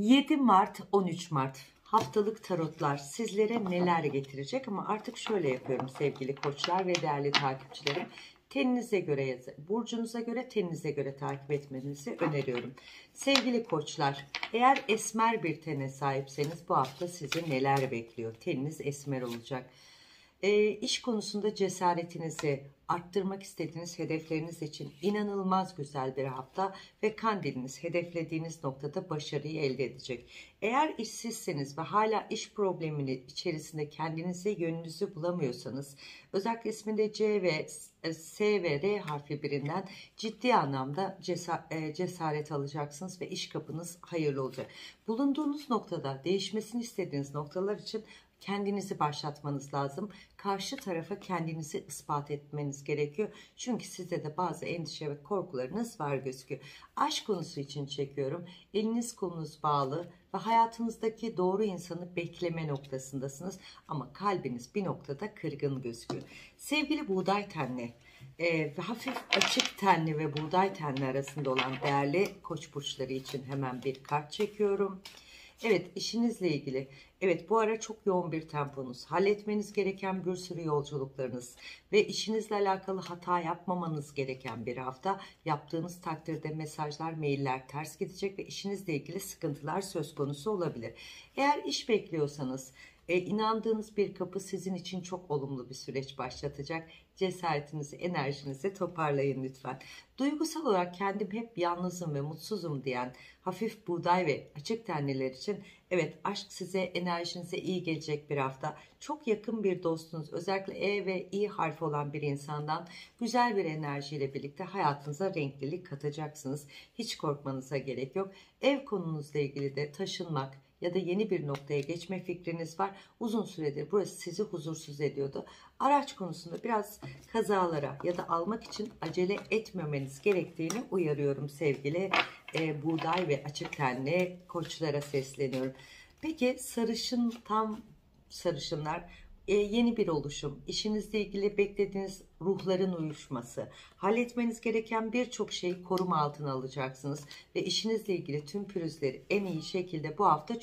7 Mart 13 Mart haftalık tarotlar sizlere neler getirecek ama artık şöyle yapıyorum sevgili koçlar ve değerli takipçilerim. Teninize göre burcunuza göre teninize göre takip etmenizi öneriyorum. Sevgili koçlar eğer esmer bir tene sahipseniz bu hafta sizi neler bekliyor? Teniniz esmer olacak. E, iş konusunda cesaretinizi arttırmak istediğiniz hedefleriniz için inanılmaz güzel bir hafta ve kandiliniz hedeflediğiniz noktada başarıyı elde edecek. Eğer işsizseniz ve hala iş problemini içerisinde kendinize yönünüzü bulamıyorsanız özellikle isminde C ve S ve R harfi birinden ciddi anlamda e, cesaret alacaksınız ve iş kapınız hayırlı olacak. Bulunduğunuz noktada değişmesini istediğiniz noktalar için kendinizi başlatmanız lazım. Karşı tarafa kendinizi ispat etmeniz gerekiyor. Çünkü sizde de bazı endişe ve korkularınız var gözüküyor. Aşk konusu için çekiyorum. Eliniz kolunuz bağlı ve hayatınızdaki doğru insanı bekleme noktasındasınız. Ama kalbiniz bir noktada kırgın gözüküyor. Sevgili buğday tenli e, hafif açık tenli ve buğday tenli arasında olan değerli koç burçları için hemen bir kart çekiyorum. Evet işinizle ilgili Evet bu ara çok yoğun bir temponuz, halletmeniz gereken bir sürü yolculuklarınız ve işinizle alakalı hata yapmamanız gereken bir hafta. Yaptığınız takdirde mesajlar, mailler ters gidecek ve işinizle ilgili sıkıntılar söz konusu olabilir. Eğer iş bekliyorsanız e, inandığınız bir kapı sizin için çok olumlu bir süreç başlatacak. Cesaretinizi, enerjinizi toparlayın lütfen. Duygusal olarak kendim hep yalnızım ve mutsuzum diyen hafif buğday ve açık tenliler için evet aşk size enerjinize iyi gelecek bir hafta. Çok yakın bir dostunuz özellikle E ve İ harfi olan bir insandan güzel bir enerjiyle birlikte hayatınıza renklilik katacaksınız. Hiç korkmanıza gerek yok. Ev konunuzla ilgili de taşınmak, ya da yeni bir noktaya geçme fikriniz var. Uzun süredir burası sizi huzursuz ediyordu. Araç konusunda biraz kazalara ya da almak için acele etmemeniz gerektiğini uyarıyorum sevgili e, buğday ve açık tenli koçlara sesleniyorum. Peki sarışın tam sarışınlar e, yeni bir oluşum, işinizle ilgili beklediğiniz ruhların uyuşması, halletmeniz gereken birçok şeyi koruma altına alacaksınız ve işinizle ilgili tüm pürüzleri en iyi şekilde bu hafta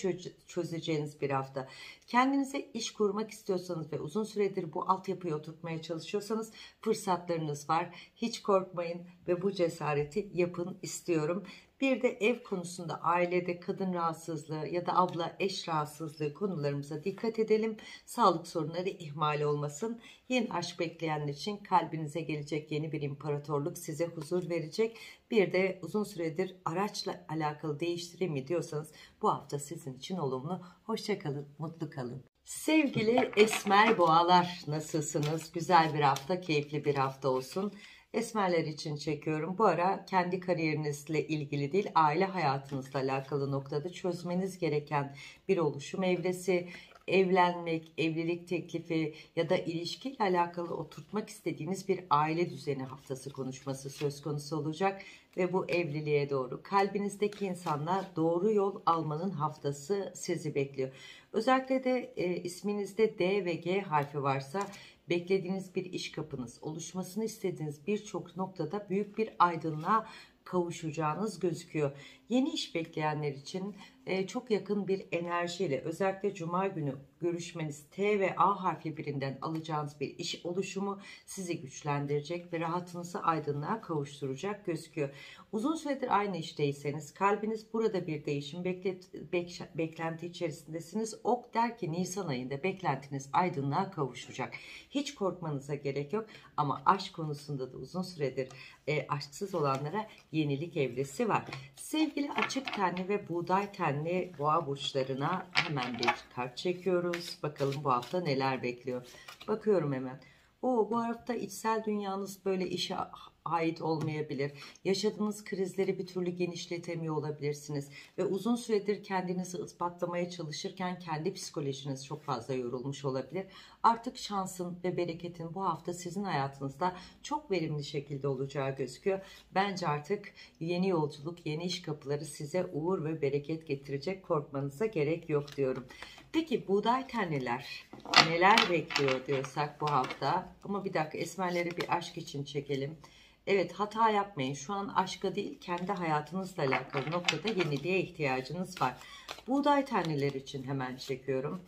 çözeceğiniz bir hafta. Kendinize iş kurmak istiyorsanız ve uzun süredir bu altyapıyı oturtmaya çalışıyorsanız fırsatlarınız var. Hiç korkmayın ve bu cesareti yapın istiyorum. Bir de ev konusunda ailede kadın rahatsızlığı ya da abla eş rahatsızlığı konularımıza dikkat edelim. Sağlık sorunları ihmal olmasın. Yeni aşk bekleyenler için kalbinize gelecek yeni bir imparatorluk size huzur verecek. Bir de uzun süredir araçla alakalı değiştireyim mi diyorsanız bu hafta sizin için olumlu. Hoşçakalın, mutlu kalın. Sevgili esmer boğalar nasılsınız? Güzel bir hafta, keyifli bir hafta olsun. Esmerler için çekiyorum. Bu ara kendi kariyerinizle ilgili değil, aile hayatınızla alakalı noktada çözmeniz gereken bir oluşum evresi, evlenmek, evlilik teklifi ya da ilişkiyle alakalı oturtmak istediğiniz bir aile düzeni haftası konuşması söz konusu olacak ve bu evliliğe doğru kalbinizdeki insanlar doğru yol almanın haftası sizi bekliyor. Özellikle de e, isminizde D ve G harfi varsa beklediğiniz bir iş kapınız, oluşmasını istediğiniz birçok noktada büyük bir aydınlığa kavuşacağınız gözüküyor. Yeni iş bekleyenler için e, çok yakın bir enerjiyle özellikle cuma günü görüşmeniz T ve A harfi birinden alacağınız bir iş oluşumu sizi güçlendirecek ve rahatınızı aydınlığa kavuşturacak gözüküyor. Uzun süredir aynı işteyseniz kalbiniz burada bir değişim beklet, bek, beklenti içerisindesiniz. Ok der ki Nisan ayında beklentiniz aydınlığa kavuşacak. Hiç korkmanıza gerek yok ama aşk konusunda da uzun süredir e, aşksız olanlara yenilik evresi var. Sevgili açık tenli ve buğday tenli boğa burçlarına hemen bir kart çekiyoruz. Bakalım bu hafta neler bekliyor. Bakıyorum hemen. O bu hafta içsel dünyanız böyle işe ait olmayabilir. Yaşadığınız krizleri bir türlü genişletemiyor olabilirsiniz. Ve uzun süredir kendinizi ispatlamaya çalışırken kendi psikolojiniz çok fazla yorulmuş olabilir. Artık şansın ve bereketin bu hafta sizin hayatınızda çok verimli şekilde olacağı gözüküyor. Bence artık yeni yolculuk, yeni iş kapıları size uğur ve bereket getirecek. Korkmanıza gerek yok diyorum. Peki buğday tenliler neler bekliyor diyorsak bu hafta. Ama bir dakika esmerleri bir aşk için çekelim. Evet hata yapmayın. Şu an aşka değil kendi hayatınızla alakalı noktada yeniliğe ihtiyacınız var. Buğday taneler için hemen çekiyorum.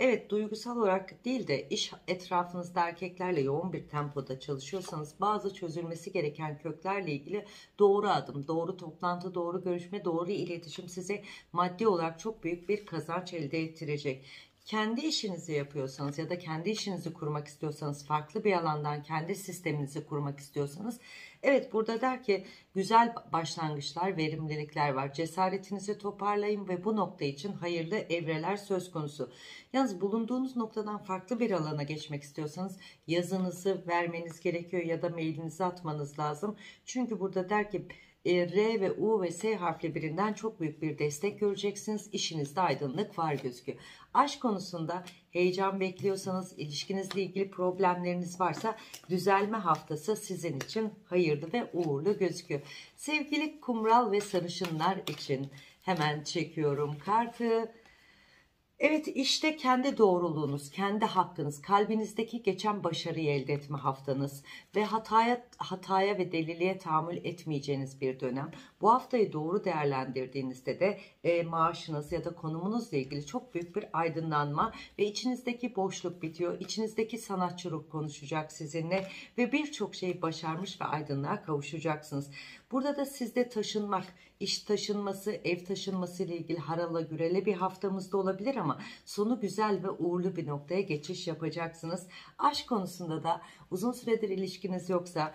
Evet duygusal olarak değil de iş etrafınızda erkeklerle yoğun bir tempoda çalışıyorsanız bazı çözülmesi gereken köklerle ilgili doğru adım, doğru toplantı, doğru görüşme, doğru iletişim size maddi olarak çok büyük bir kazanç elde ettirecek. Kendi işinizi yapıyorsanız ya da kendi işinizi kurmak istiyorsanız farklı bir alandan kendi sisteminizi kurmak istiyorsanız evet burada der ki güzel başlangıçlar verimlilikler var. Cesaretinizi toparlayın ve bu nokta için hayırlı evreler söz konusu. Yalnız bulunduğunuz noktadan farklı bir alana geçmek istiyorsanız yazınızı vermeniz gerekiyor ya da mailinizi atmanız lazım. Çünkü burada der ki e, R ve U ve S harfli birinden çok büyük bir destek göreceksiniz. İşinizde aydınlık var gözüküyor. Aşk konusunda heyecan bekliyorsanız, ilişkinizle ilgili problemleriniz varsa düzelme haftası sizin için hayırlı ve uğurlu gözüküyor. Sevgili kumral ve sarışınlar için hemen çekiyorum kartı. Evet işte kendi doğruluğunuz, kendi hakkınız, kalbinizdeki geçen başarıyı elde etme haftanız ve hataya hataya ve deliliğe tahammül etmeyeceğiniz bir dönem. Bu haftayı doğru değerlendirdiğinizde de e, maaşınız ya da konumunuzla ilgili çok büyük bir aydınlanma ve içinizdeki boşluk bitiyor. İçinizdeki sanatçı ruh konuşacak sizinle ve birçok şeyi başarmış ve aydınlığa kavuşacaksınız. Burada da sizde taşınmak, iş taşınması, ev taşınması ile ilgili harala gürele bir haftamızda olabilir ama sonu güzel ve uğurlu bir noktaya geçiş yapacaksınız. Aşk konusunda da uzun süredir ilişkiniz yoksa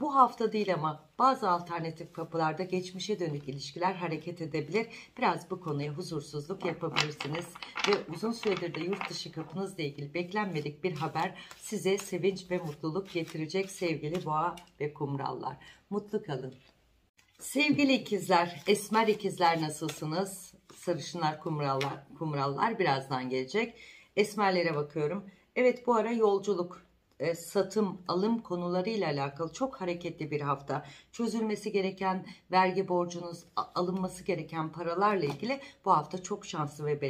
bu hafta değil ama bazı alternatif kapılarda geçmişe dönük ilişkiler hareket edebilir. Biraz bu konuya huzursuzluk yapabilirsiniz. Ve uzun süredir de yurt dışı kapınızla ilgili beklenmedik bir haber size sevinç ve mutluluk getirecek sevgili boğa ve kumrallar. Mutlu kalın. Sevgili ikizler, esmer ikizler nasılsınız? Sarışınlar, kumrallar, kumrallar birazdan gelecek. Esmerlere bakıyorum. Evet bu ara yolculuk, e, satım, alım konularıyla alakalı çok hareketli bir hafta. Çözülmesi gereken vergi borcunuz, alınması gereken paralarla ilgili bu hafta çok şanslı ve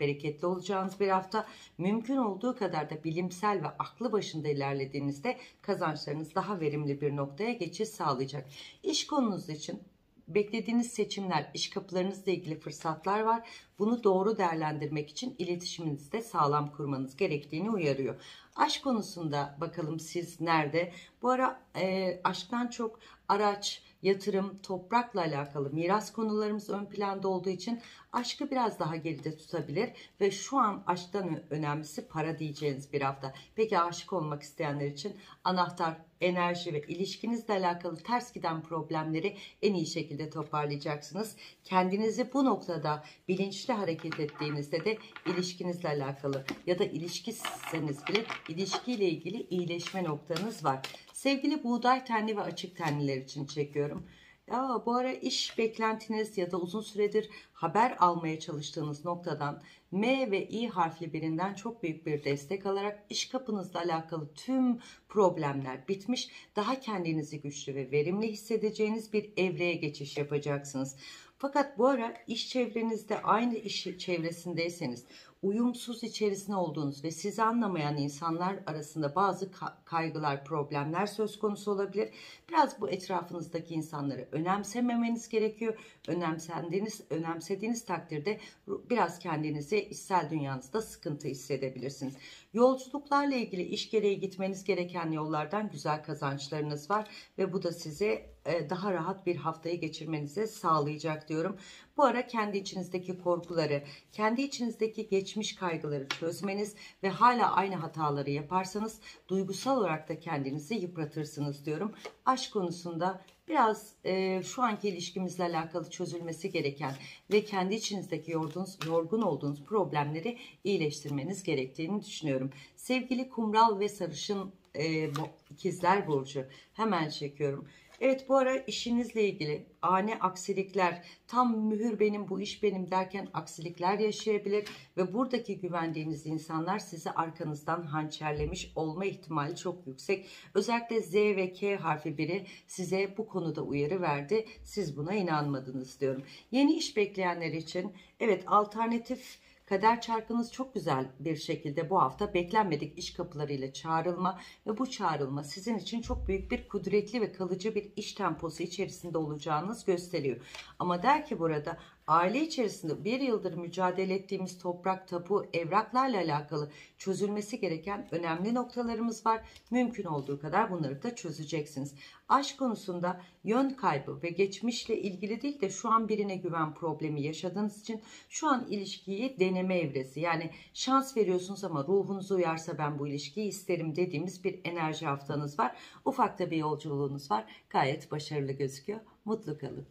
bereketli olacağınız bir hafta. Mümkün olduğu kadar da bilimsel ve aklı başında ilerlediğinizde kazançlarınız daha verimli bir noktaya geçiş sağlayacak. İş konunuz için beklediğiniz seçimler, iş kapılarınızla ilgili fırsatlar var. Bunu doğru değerlendirmek için iletişiminizi de sağlam kurmanız gerektiğini uyarıyor. Aşk konusunda bakalım siz nerede? Bu ara e, aşktan çok araç, yatırım, toprakla alakalı miras konularımız ön planda olduğu için aşkı biraz daha geride tutabilir ve şu an aşktan önemlisi para diyeceğiniz bir hafta. Peki aşık olmak isteyenler için anahtar, enerji ve ilişkinizle alakalı ters giden problemleri en iyi şekilde toparlayacaksınız. Kendinizi bu noktada bilinçli hareket ettiğinizde de ilişkinizle alakalı ya da ilişkiseniz bile ilişkiyle ilgili iyileşme noktanız var. Sevgili buğday tenli ve açık tenliler için çekiyorum. Ya bu ara iş beklentiniz ya da uzun süredir haber almaya çalıştığınız noktadan M ve İ harfli birinden çok büyük bir destek alarak iş kapınızla alakalı tüm problemler bitmiş. Daha kendinizi güçlü ve verimli hissedeceğiniz bir evreye geçiş yapacaksınız. Fakat bu ara iş çevrenizde aynı iş çevresindeyseniz uyumsuz içerisinde olduğunuz ve sizi anlamayan insanlar arasında bazı kaygılar, problemler söz konusu olabilir. Biraz bu etrafınızdaki insanları önemsememeniz gerekiyor. Önemsendiğiniz, önemsediğiniz takdirde biraz kendinizi içsel dünyanızda sıkıntı hissedebilirsiniz. Yolculuklarla ilgili iş gereği gitmeniz gereken yollardan güzel kazançlarınız var ve bu da size e, daha rahat bir haftayı geçirmenize sağlayacak diyorum. Bu ara kendi içinizdeki korkuları, kendi içinizdeki geçmiş kaygıları çözmeniz ve hala aynı hataları yaparsanız duygusal olarak da kendinizi yıpratırsınız diyorum. Aşk konusunda biraz e, şu anki ilişkimizle alakalı çözülmesi gereken ve kendi içinizdeki yorgunuz, yorgun olduğunuz problemleri iyileştirmeniz gerektiğini düşünüyorum. Sevgili kumral ve sarışın e, ikizler burcu hemen çekiyorum. Evet bu ara işinizle ilgili ani aksilikler tam mühür benim bu iş benim derken aksilikler yaşayabilir ve buradaki güvendiğiniz insanlar sizi arkanızdan hançerlemiş olma ihtimali çok yüksek. Özellikle Z ve K harfi biri size bu konuda uyarı verdi. Siz buna inanmadınız diyorum. Yeni iş bekleyenler için evet alternatif Kader çarkınız çok güzel bir şekilde bu hafta beklenmedik iş kapılarıyla çağrılma ve bu çağrılma sizin için çok büyük bir kudretli ve kalıcı bir iş temposu içerisinde olacağınız gösteriyor. Ama der ki burada aile içerisinde bir yıldır mücadele ettiğimiz toprak, tapu, evraklarla alakalı çözülmesi gereken önemli noktalarımız var. Mümkün olduğu kadar bunları da çözeceksiniz. Aşk konusunda yön kaybı ve geçmişle ilgili değil de şu an birine güven problemi yaşadığınız için şu an ilişkiyi deneme evresi. Yani şans veriyorsunuz ama ruhunuz uyarsa ben bu ilişkiyi isterim dediğimiz bir enerji haftanız var. Ufakta bir yolculuğunuz var. Gayet başarılı gözüküyor. Mutlu kalın.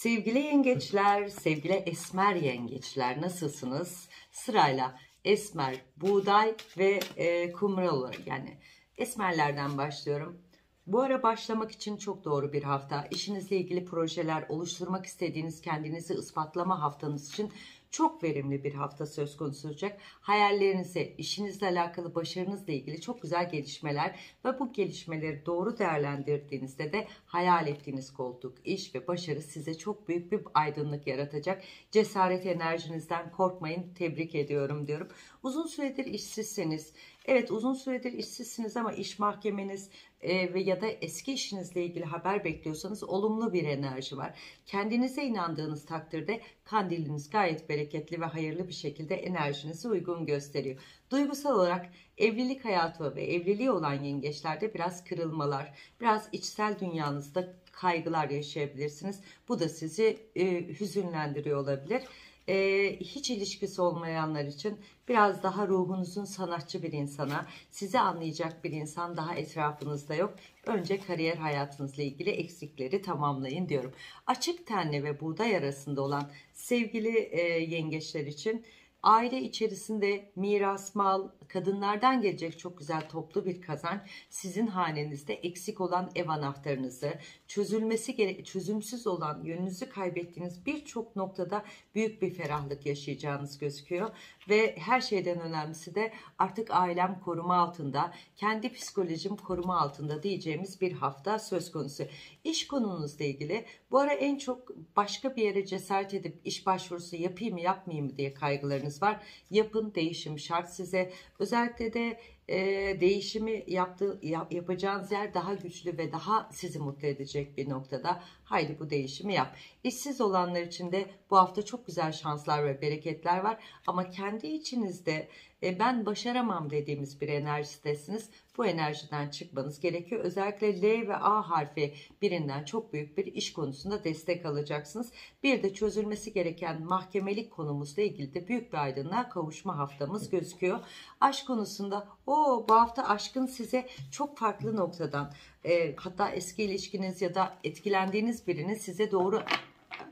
Sevgili yengeçler, sevgili esmer yengeçler nasılsınız? Sırayla esmer, buğday ve e, kumral yani esmerlerden başlıyorum. Bu ara başlamak için çok doğru bir hafta. İşinizle ilgili projeler oluşturmak istediğiniz kendinizi ispatlama haftanız için çok verimli bir hafta söz konusu olacak. Hayallerinize, işinizle alakalı başarınızla ilgili çok güzel gelişmeler ve bu gelişmeleri doğru değerlendirdiğinizde de hayal ettiğiniz koltuk, iş ve başarı size çok büyük bir aydınlık yaratacak. Cesaret enerjinizden korkmayın. Tebrik ediyorum diyorum. Uzun süredir işsizseniz, evet uzun süredir işsizsiniz ama iş mahkemeniz e, ve ya da eski işinizle ilgili haber bekliyorsanız olumlu bir enerji var. Kendinize inandığınız takdirde kandiliniz gayet bereketli ve hayırlı bir şekilde enerjinizi uygun gösteriyor. Duygusal olarak evlilik hayatı ve evliliği olan yengeçlerde biraz kırılmalar, biraz içsel dünyanızda kaygılar yaşayabilirsiniz. Bu da sizi e, hüzünlendiriyor olabilir e, hiç ilişkisi olmayanlar için biraz daha ruhunuzun sanatçı bir insana, sizi anlayacak bir insan daha etrafınızda yok. Önce kariyer hayatınızla ilgili eksikleri tamamlayın diyorum. Açık tenli ve buğday arasında olan sevgili e, yengeçler için aile içerisinde miras, mal, kadınlardan gelecek çok güzel toplu bir kazanç. Sizin hanenizde eksik olan ev anahtarınızı, çözülmesi çözümsüz olan yönünüzü kaybettiğiniz birçok noktada büyük bir ferahlık yaşayacağınız gözüküyor ve her şeyden önemlisi de artık ailem koruma altında, kendi psikolojim koruma altında diyeceğimiz bir hafta söz konusu. İş konunuzla ilgili bu ara en çok başka bir yere cesaret edip iş başvurusu yapayım mı yapmayayım mı diye kaygılarınız var. Yapın değişim şart size. Özellikle de e, değişimi yaptığı, yap, yapacağınız yer daha güçlü ve daha sizi mutlu edecek bir noktada. Haydi bu değişimi yap. İşsiz olanlar için de bu hafta çok güzel şanslar ve bereketler var. Ama kendi içinizde e, ben başaramam dediğimiz bir enerjidesiniz. Bu enerjiden çıkmanız gerekiyor. Özellikle L ve A harfi birinden çok büyük bir iş konusunda destek alacaksınız. Bir de çözülmesi gereken mahkemelik konumuzla ilgili de büyük bir aydınlığa kavuşma haftamız gözüküyor. Aşk konusunda o bu hafta aşkın size çok farklı noktadan e, hatta eski ilişkiniz ya da etkilendiğiniz birinin size doğru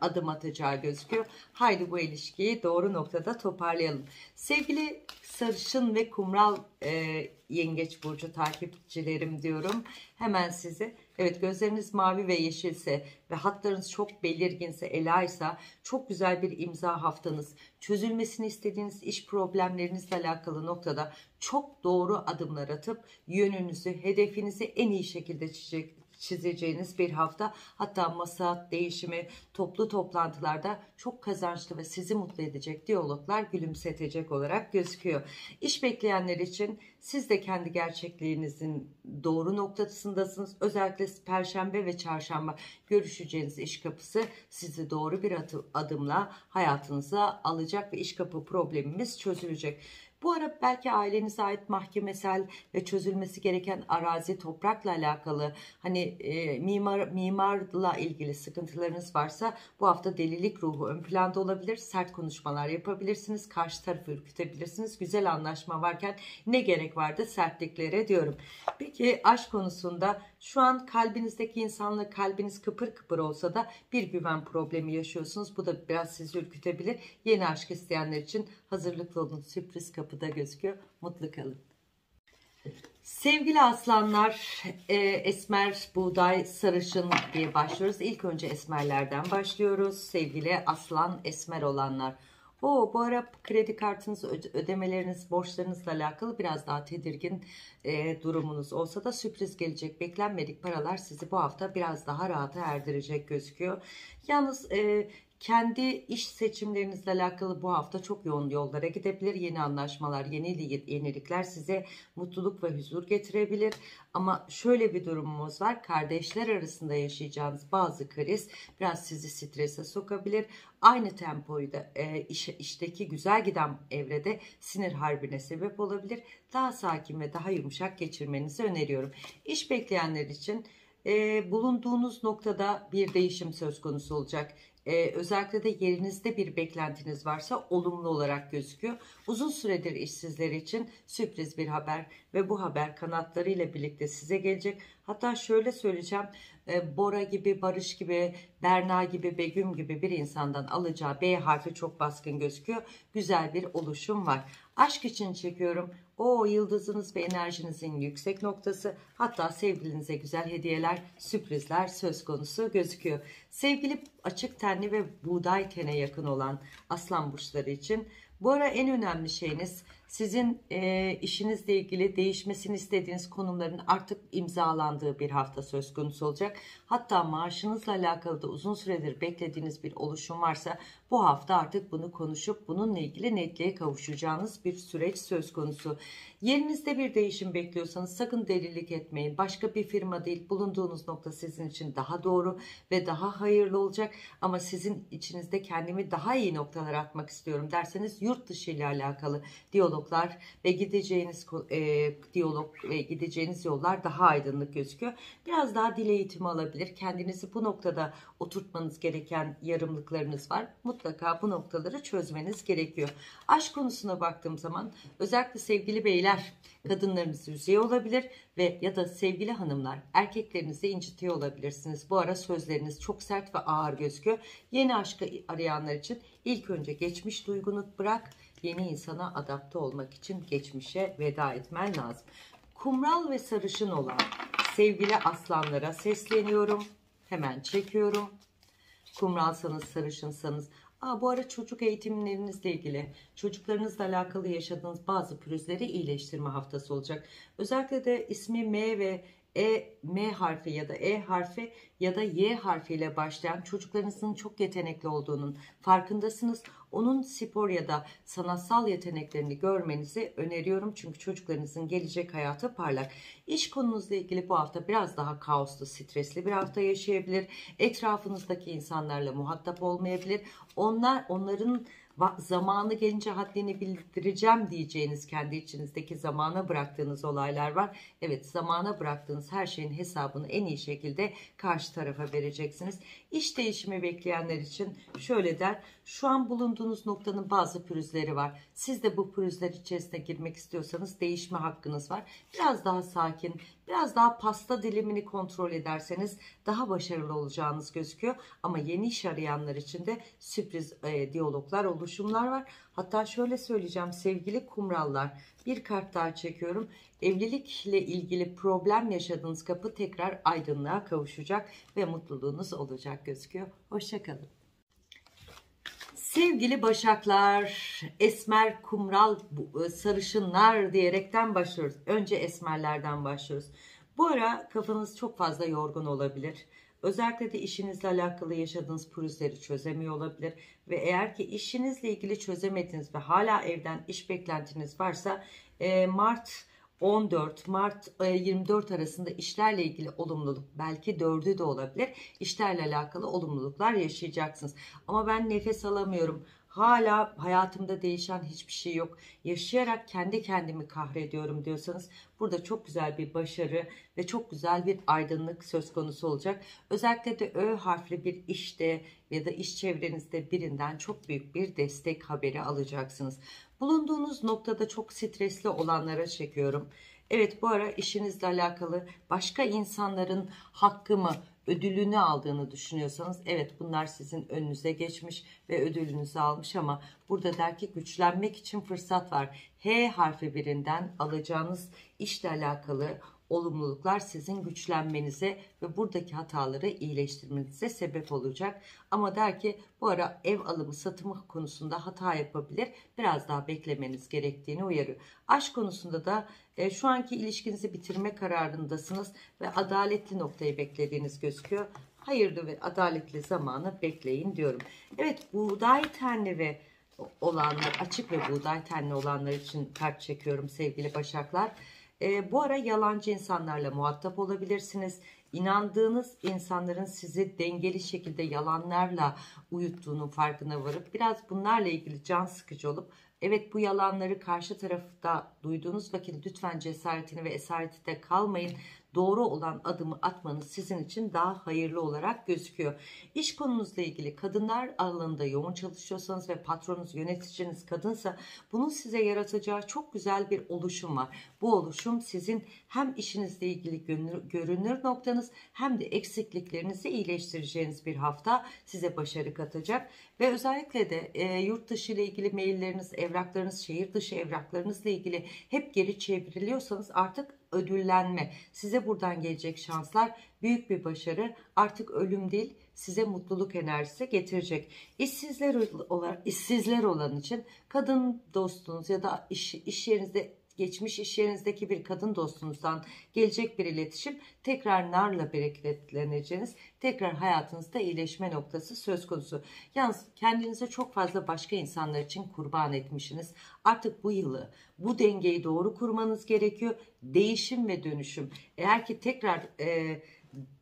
adım atacağı gözüküyor. Haydi bu ilişkiyi doğru noktada toparlayalım. Sevgili sarışın ve kumral e, yengeç burcu takipçilerim diyorum. Hemen size evet gözleriniz mavi ve yeşilse ve hatlarınız çok belirginse elaysa çok güzel bir imza haftanız çözülmesini istediğiniz iş problemlerinizle alakalı noktada çok doğru adımlar atıp yönünüzü hedefinizi en iyi şekilde çizecek, çizeceğiniz bir hafta. Hatta masa değişimi, toplu toplantılarda çok kazançlı ve sizi mutlu edecek diyaloglar gülümsetecek olarak gözüküyor. İş bekleyenler için siz de kendi gerçekliğinizin doğru noktasındasınız. Özellikle perşembe ve çarşamba görüşeceğiniz iş kapısı sizi doğru bir adımla hayatınıza alacak ve iş kapı problemimiz çözülecek. Bu ara belki ailenize ait mahkemesel ve çözülmesi gereken arazi, toprakla alakalı hani e, mimar mimarla ilgili sıkıntılarınız varsa bu hafta delilik ruhu ön planda olabilir. Sert konuşmalar yapabilirsiniz. Karşı tarafı ürkütebilirsiniz. Güzel anlaşma varken ne gerek vardı sertliklere diyorum. Peki aşk konusunda şu an kalbinizdeki insanla kalbiniz kıpır kıpır olsa da bir güven problemi yaşıyorsunuz. Bu da biraz sizi ürkütebilir. Yeni aşk isteyenler için hazırlıklı olun. Sürpriz kapıda gözüküyor. Mutlu kalın. Sevgili aslanlar, e, esmer, buğday, sarışın diye başlıyoruz. İlk önce esmerlerden başlıyoruz. Sevgili aslan, esmer olanlar. O bu ara kredi kartınız ödemeleriniz borçlarınızla alakalı biraz daha tedirgin e, durumunuz olsa da sürpriz gelecek beklenmedik paralar sizi bu hafta biraz daha rahata erdirecek gözüküyor. Yalnız e, Kendi iş seçimlerinizle alakalı bu hafta çok yoğun yollara gidebilir. Yeni anlaşmalar, yeni yenilikler size mutluluk ve huzur getirebilir. Ama şöyle bir durumumuz var. Kardeşler arasında yaşayacağınız bazı kriz biraz sizi strese sokabilir. Aynı tempoyu da e, iş, işteki güzel giden evrede sinir harbine sebep olabilir. Daha sakin ve daha yumuşak geçirmenizi öneriyorum. İş bekleyenler için e, bulunduğunuz noktada bir değişim söz konusu olacak. Ee, özellikle de yerinizde bir beklentiniz varsa olumlu olarak gözüküyor. Uzun süredir işsizler için sürpriz bir haber ve bu haber kanatlarıyla birlikte size gelecek. Hatta şöyle söyleyeceğim e, Bora gibi, Barış gibi, Berna gibi, Begüm gibi bir insandan alacağı B harfi çok baskın gözüküyor. Güzel bir oluşum var. Aşk için çekiyorum. O yıldızınız ve enerjinizin yüksek noktası hatta sevgilinize güzel hediyeler, sürprizler söz konusu gözüküyor. Sevgili açık tenli ve buğday tene yakın olan aslan burçları için bu ara en önemli şeyiniz sizin e, işinizle ilgili değişmesini istediğiniz konumların artık imzalandığı bir hafta söz konusu olacak. Hatta maaşınızla alakalı da uzun süredir beklediğiniz bir oluşum varsa bu hafta artık bunu konuşup bununla ilgili netliğe kavuşacağınız bir süreç söz konusu. Yerinizde bir değişim bekliyorsanız sakın delilik etmeyin. Başka bir firma değil bulunduğunuz nokta sizin için daha doğru ve daha hayırlı olacak. Ama sizin içinizde kendimi daha iyi noktalara atmak istiyorum derseniz yurt dışı ile alakalı diyaloglar ve gideceğiniz e, diyalog ve gideceğiniz yollar daha aydınlık gözüküyor. Biraz daha dil eğitimi alabilir. Kendinizi bu noktada oturtmanız gereken yarımlıklarınız var. Mutlaka bu noktaları çözmeniz gerekiyor. Aşk konusuna baktığım zaman özellikle sevgili beyler kadınlarınızı üzüyor olabilir ve ya da sevgili hanımlar erkeklerinizi incitiyor olabilirsiniz. Bu ara sözleriniz çok sert ve ağır gözüküyor. Yeni aşkı arayanlar için ilk önce geçmiş duygunu bırak yeni insana adapte olmak için geçmişe veda etmen lazım. Kumral ve sarışın olan sevgili aslanlara sesleniyorum. Hemen çekiyorum. Kumralsanız, sarışınsanız. Aa, bu ara çocuk eğitimlerinizle ilgili, çocuklarınızla alakalı yaşadığınız bazı pürüzleri iyileştirme haftası olacak. Özellikle de ismi M ve e, M harfi ya da E harfi ya da Y harfiyle başlayan çocuklarınızın çok yetenekli olduğunun farkındasınız. Onun spor ya da sanatsal yeteneklerini görmenizi öneriyorum. Çünkü çocuklarınızın gelecek hayatı parlak. İş konunuzla ilgili bu hafta biraz daha kaoslu, stresli bir hafta yaşayabilir. Etrafınızdaki insanlarla muhatap olmayabilir. Onlar onların zamanı gelince haddini bildireceğim diyeceğiniz kendi içinizdeki zamana bıraktığınız olaylar var. Evet zamana bıraktığınız her şeyin hesabını en iyi şekilde karşı tarafa vereceksiniz. İş değişimi bekleyenler için şöyle der. Şu an bulunduğunuz noktanın bazı pürüzleri var. Siz de bu pürüzler içerisine girmek istiyorsanız değişme hakkınız var. Biraz daha sakin, biraz daha pasta dilimini kontrol ederseniz daha başarılı olacağınız gözüküyor. Ama yeni iş arayanlar için de sürpriz e, diyaloglar, oluşumlar var. Hatta şöyle söyleyeceğim sevgili kumrallar bir kart daha çekiyorum. Evlilikle ilgili problem yaşadığınız kapı tekrar aydınlığa kavuşacak ve mutluluğunuz olacak gözüküyor. Hoşçakalın. Sevgili Başaklar, esmer, kumral, e, sarışınlar diyerekten başlıyoruz. Önce esmerlerden başlıyoruz. Bu ara kafanız çok fazla yorgun olabilir. Özellikle de işinizle alakalı yaşadığınız pürüzleri çözemiyor olabilir. Ve eğer ki işinizle ilgili çözemediniz ve hala evden iş beklentiniz varsa e, Mart 14 Mart 24 arasında işlerle ilgili olumluluk belki 4'ü de olabilir. İşlerle alakalı olumluluklar yaşayacaksınız. Ama ben nefes alamıyorum. Hala hayatımda değişen hiçbir şey yok. Yaşayarak kendi kendimi kahrediyorum diyorsanız burada çok güzel bir başarı ve çok güzel bir aydınlık söz konusu olacak. Özellikle de Ö harfli bir işte ya da iş çevrenizde birinden çok büyük bir destek haberi alacaksınız. Bulunduğunuz noktada çok stresli olanlara çekiyorum. Evet bu ara işinizle alakalı başka insanların hakkı mı, ödülünü aldığını düşünüyorsanız evet bunlar sizin önünüze geçmiş ve ödülünüzü almış ama burada der ki güçlenmek için fırsat var. H harfi birinden alacağınız işle alakalı olumluluklar sizin güçlenmenize ve buradaki hataları iyileştirmenize sebep olacak. Ama der ki bu ara ev alımı satımı konusunda hata yapabilir. Biraz daha beklemeniz gerektiğini uyarıyor. Aşk konusunda da e, şu anki ilişkinizi bitirme kararındasınız ve adaletli noktayı beklediğiniz gözüküyor. hayırlı ve adaletli zamanı bekleyin diyorum. Evet buğday tenli ve olanlar açık ve buğday tenli olanlar için kart çekiyorum sevgili başaklar. E, bu ara yalancı insanlarla muhatap olabilirsiniz. İnandığınız insanların sizi dengeli şekilde yalanlarla uyuttuğunun farkına varıp biraz bunlarla ilgili can sıkıcı olup Evet bu yalanları karşı tarafta duyduğunuz vakit lütfen cesaretini ve esaretinde kalmayın doğru olan adımı atmanız sizin için daha hayırlı olarak gözüküyor. İş konunuzla ilgili kadınlar alanında yoğun çalışıyorsanız ve patronunuz, yöneticiniz kadınsa bunun size yaratacağı çok güzel bir oluşum var. Bu oluşum sizin hem işinizle ilgili görünür noktanız hem de eksikliklerinizi iyileştireceğiniz bir hafta size başarı katacak. Ve özellikle de e, yurt dışı ile ilgili mailleriniz, evraklarınız, şehir dışı evraklarınızla ilgili hep geri çevriliyorsanız artık ödüllenme. Size buradan gelecek şanslar büyük bir başarı. Artık ölüm değil size mutluluk enerjisi getirecek. İşsizler olan, işsizler olan için kadın dostunuz ya da iş, iş yerinizde geçmiş iş yerinizdeki bir kadın dostunuzdan gelecek bir iletişim tekrar narla bereketleneceğiniz, tekrar hayatınızda iyileşme noktası söz konusu. Yalnız kendinize çok fazla başka insanlar için kurban etmişsiniz. Artık bu yılı, bu dengeyi doğru kurmanız gerekiyor. Değişim ve dönüşüm. Eğer ki tekrar... E,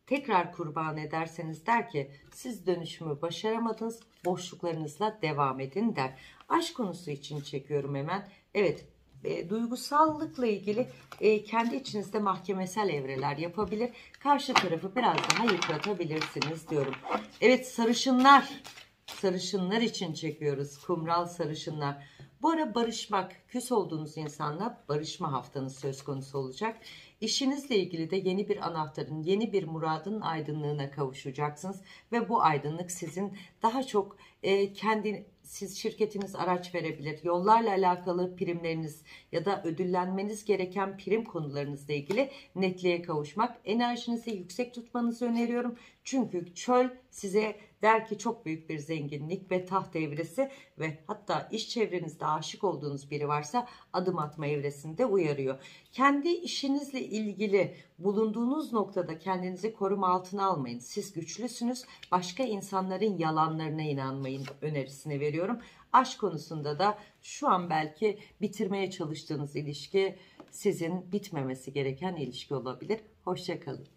tekrar kurban ederseniz der ki siz dönüşümü başaramadınız boşluklarınızla devam edin der. Aşk konusu için çekiyorum hemen. Evet e, duygusallıkla ilgili e, kendi içinizde mahkemesel evreler yapabilir. Karşı tarafı biraz daha yıpratabilirsiniz diyorum. Evet sarışınlar, sarışınlar için çekiyoruz. Kumral sarışınlar. Bu ara barışmak, küs olduğunuz insanla barışma haftanız söz konusu olacak. İşinizle ilgili de yeni bir anahtarın, yeni bir muradın aydınlığına kavuşacaksınız. Ve bu aydınlık sizin daha çok e, kendi siz şirketiniz araç verebilir. Yollarla alakalı primleriniz ya da ödüllenmeniz gereken prim konularınızla ilgili netliğe kavuşmak. Enerjinizi yüksek tutmanızı öneriyorum. Çünkü çöl size der ki çok büyük bir zenginlik ve taht evresi ve hatta iş çevrenizde aşık olduğunuz biri varsa adım atma evresinde uyarıyor. Kendi işinizle ilgili bulunduğunuz noktada kendinizi koruma altına almayın. Siz güçlüsünüz. Başka insanların yalanlarına inanmayın önerisini veriyorum. Aşk konusunda da şu an belki bitirmeye çalıştığınız ilişki sizin bitmemesi gereken ilişki olabilir. Hoşçakalın.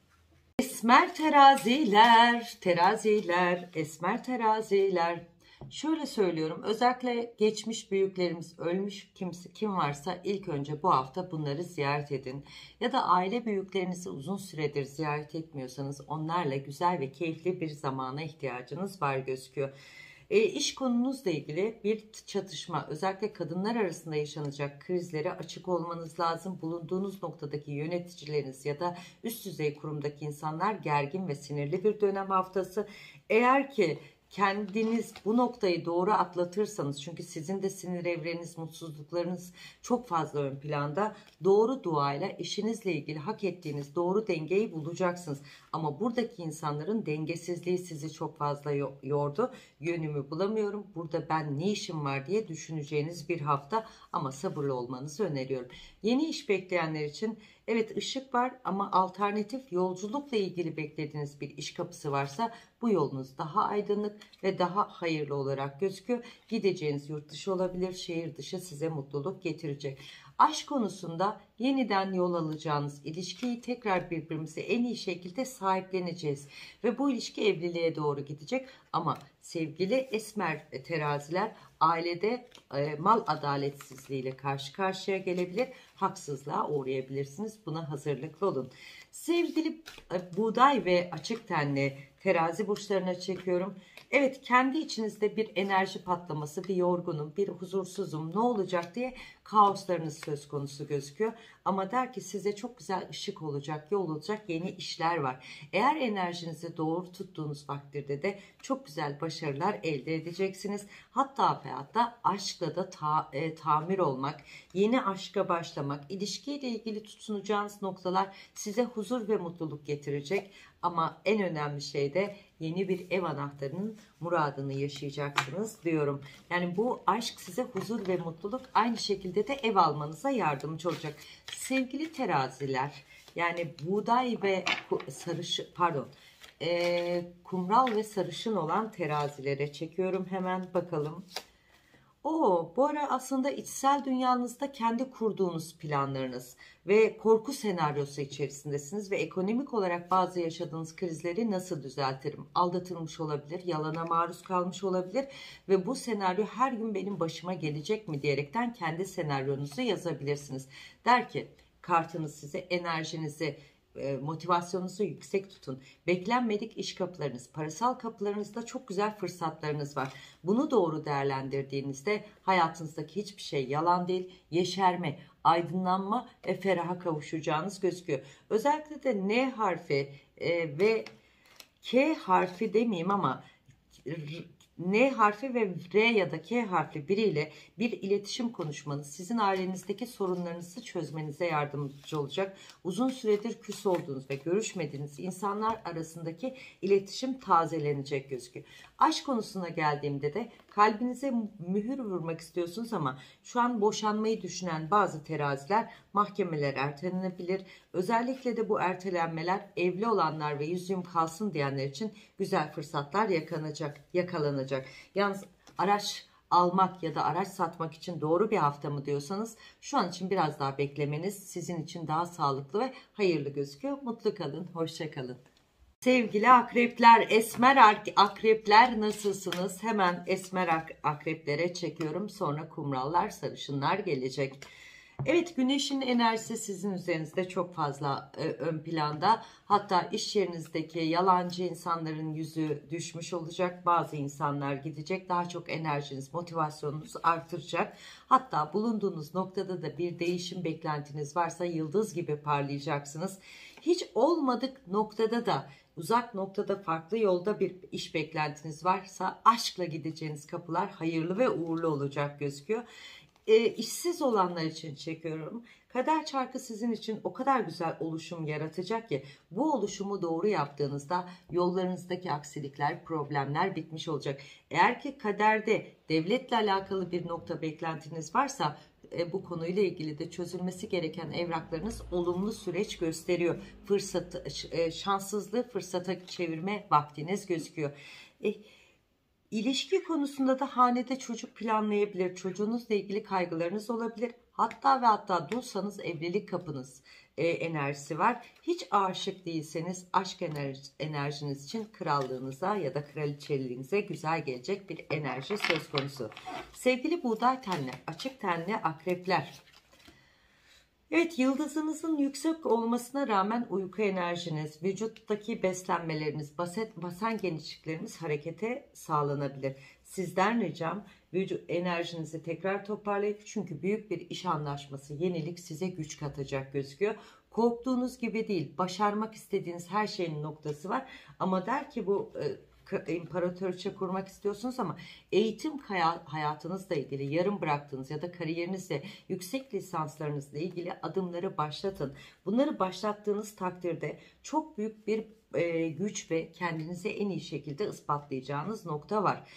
Esmer teraziler, teraziler, esmer teraziler. Şöyle söylüyorum özellikle geçmiş büyüklerimiz ölmüş kimse kim varsa ilk önce bu hafta bunları ziyaret edin. Ya da aile büyüklerinizi uzun süredir ziyaret etmiyorsanız onlarla güzel ve keyifli bir zamana ihtiyacınız var gözüküyor. E, iş konunuzla ilgili bir çatışma özellikle kadınlar arasında yaşanacak krizlere açık olmanız lazım. Bulunduğunuz noktadaki yöneticileriniz ya da üst düzey kurumdaki insanlar gergin ve sinirli bir dönem haftası. Eğer ki kendiniz bu noktayı doğru atlatırsanız çünkü sizin de sinir evreniz, mutsuzluklarınız çok fazla ön planda. Doğru duayla işinizle ilgili hak ettiğiniz doğru dengeyi bulacaksınız. Ama buradaki insanların dengesizliği sizi çok fazla yordu. Yönümü bulamıyorum. Burada ben ne işim var diye düşüneceğiniz bir hafta ama sabırlı olmanızı öneriyorum. Yeni iş bekleyenler için Evet ışık var ama alternatif yolculukla ilgili beklediğiniz bir iş kapısı varsa bu yolunuz daha aydınlık ve daha hayırlı olarak gözüküyor. Gideceğiniz yurt dışı olabilir, şehir dışı size mutluluk getirecek. Aşk konusunda yeniden yol alacağınız ilişkiyi tekrar birbirimize en iyi şekilde sahipleneceğiz. Ve bu ilişki evliliğe doğru gidecek. Ama sevgili esmer teraziler ailede e, mal adaletsizliğiyle karşı karşıya gelebilir. Haksızlığa uğrayabilirsiniz. Buna hazırlıklı olun. Sevgili e, buğday ve açık tenli terazi burçlarına çekiyorum. Evet kendi içinizde bir enerji patlaması, bir yorgunum, bir huzursuzum ne olacak diye kaoslarınız söz konusu gözüküyor. Ama der ki size çok güzel ışık olacak, yol olacak yeni işler var. Eğer enerjinizi doğru tuttuğunuz takdirde de çok güzel başarılar elde edeceksiniz. Hatta ve hatta aşkla da ta, e, tamir olmak, yeni aşka başlamak, ilişkiyle ilgili tutunacağınız noktalar size huzur ve mutluluk getirecek. Ama en önemli şey de yeni bir ev anahtarının muradını yaşayacaksınız diyorum. Yani bu aşk size huzur ve mutluluk aynı şekilde de ev almanıza yardımcı olacak. Sevgili teraziler yani buğday ve sarış pardon e, kumral ve sarışın olan terazilere çekiyorum hemen bakalım. O, bu ara aslında içsel dünyanızda kendi kurduğunuz planlarınız ve korku senaryosu içerisindesiniz ve ekonomik olarak bazı yaşadığınız krizleri nasıl düzeltirim? Aldatılmış olabilir, yalana maruz kalmış olabilir ve bu senaryo her gün benim başıma gelecek mi diyerekten kendi senaryonuzu yazabilirsiniz. Der ki kartınız size enerjinizi e, motivasyonunuzu yüksek tutun. Beklenmedik iş kapılarınız, parasal kapılarınızda çok güzel fırsatlarınız var. Bunu doğru değerlendirdiğinizde hayatınızdaki hiçbir şey yalan değil, yeşerme, aydınlanma ve feraha kavuşacağınız gözüküyor. Özellikle de N harfi e, ve K harfi demeyeyim ama N harfi ve R ya da K harfi biriyle bir iletişim konuşmanız sizin ailenizdeki sorunlarınızı çözmenize yardımcı olacak. Uzun süredir küs olduğunuz ve görüşmediğiniz insanlar arasındaki iletişim tazelenecek gözüküyor. Aşk konusuna geldiğimde de kalbinize mühür vurmak istiyorsunuz ama şu an boşanmayı düşünen bazı teraziler mahkemeler ertelenebilir. Özellikle de bu ertelenmeler evli olanlar ve yüzüm kalsın diyenler için güzel fırsatlar yakalanacak. yakalanacak. Yalnız araç almak ya da araç satmak için doğru bir hafta mı diyorsanız şu an için biraz daha beklemeniz sizin için daha sağlıklı ve hayırlı gözüküyor. Mutlu kalın, hoşça kalın. Sevgili akrepler, esmer akrepler nasılsınız? Hemen esmer akreplere çekiyorum. Sonra kumrallar, sarışınlar gelecek. Evet güneşin enerjisi sizin üzerinizde çok fazla e, ön planda. Hatta iş yerinizdeki yalancı insanların yüzü düşmüş olacak. Bazı insanlar gidecek. Daha çok enerjiniz, motivasyonunuz artıracak. Hatta bulunduğunuz noktada da bir değişim beklentiniz varsa yıldız gibi parlayacaksınız. Hiç olmadık noktada da uzak noktada farklı yolda bir iş beklentiniz varsa aşkla gideceğiniz kapılar hayırlı ve uğurlu olacak gözüküyor. E, işsiz olanlar için çekiyorum. Kader çarkı sizin için o kadar güzel oluşum yaratacak ki bu oluşumu doğru yaptığınızda yollarınızdaki aksilikler, problemler bitmiş olacak. Eğer ki kaderde devletle alakalı bir nokta beklentiniz varsa e, bu konuyla ilgili de çözülmesi gereken evraklarınız olumlu süreç gösteriyor. Fırsat, e, şanssızlığı fırsata çevirme vaktiniz gözüküyor. E, İlişki konusunda da hanede çocuk planlayabilir. Çocuğunuzla ilgili kaygılarınız olabilir. Hatta ve hatta dulsanız evlilik kapınız e, enerjisi var. Hiç aşık değilseniz aşk enerji, enerjiniz için krallığınıza ya da kraliçeliğinize güzel gelecek bir enerji söz konusu. Sevgili buğday tenli, açık tenli akrepler. Evet yıldızınızın yüksek olmasına rağmen uyku enerjiniz, vücuttaki beslenmeleriniz, baset, basen genişlikleriniz harekete sağlanabilir. Sizden ricam vücut enerjinizi tekrar toparlayın. Çünkü büyük bir iş anlaşması, yenilik size güç katacak gözüküyor. Korktuğunuz gibi değil, başarmak istediğiniz her şeyin noktası var. Ama der ki bu e, imparatoriçe kurmak istiyorsunuz ama eğitim hayatınızla ilgili yarım bıraktığınız ya da kariyerinizle yüksek lisanslarınızla ilgili adımları başlatın. Bunları başlattığınız takdirde çok büyük bir e, güç ve kendinize en iyi şekilde ispatlayacağınız nokta var.